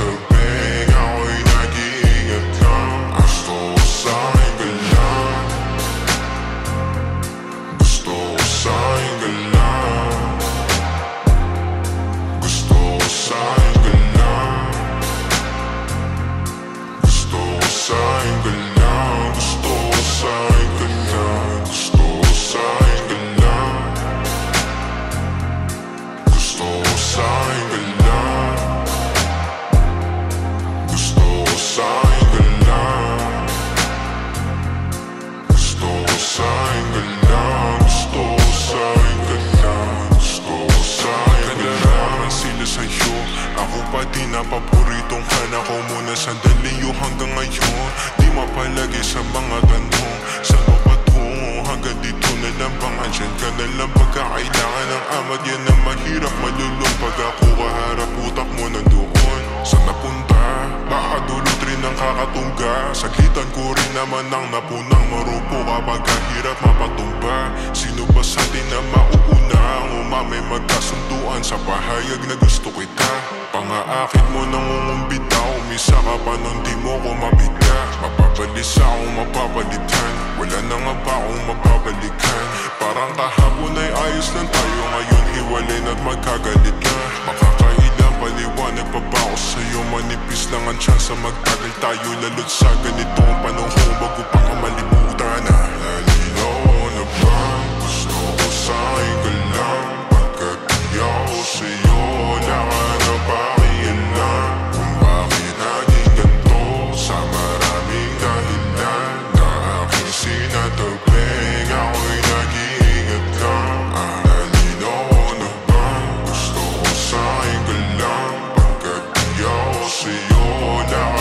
through. Na paboritong kana muna. Sandali yung hanggang ngayon. Di mapalagi sa mga tanong Saan pa patungo hanggang dito na lang. Bang andyan ka na lang. Pagkakailangan ng amad yan na mahirap. Malulong Pag ako. Kaharap utak mo nandoon. Saan napunta? Baka dulot rin ang kakatungga Saglitan ko rin naman ang napunang marupo. Kapag kahirap mapatumba. Sino ba sa atin na mauuna? Ang umami magkasunduan sa pahayag na gusto kita Pangaakit mo nang umumbita Umisa ka pa nung di mo ko mabita? Mapapalis akong mapapalitan Wala na nga ba akong mapabalikan Parang kahapon ay ayos lang tayo Ngayon hiwalay na't magkagalit na. Makakailang paliwanag pa ba ako sa'yo? Manipis lang ang tsansa magtagal tayo Lalo't sa ganitong panahon Bago pa ka malimutan down.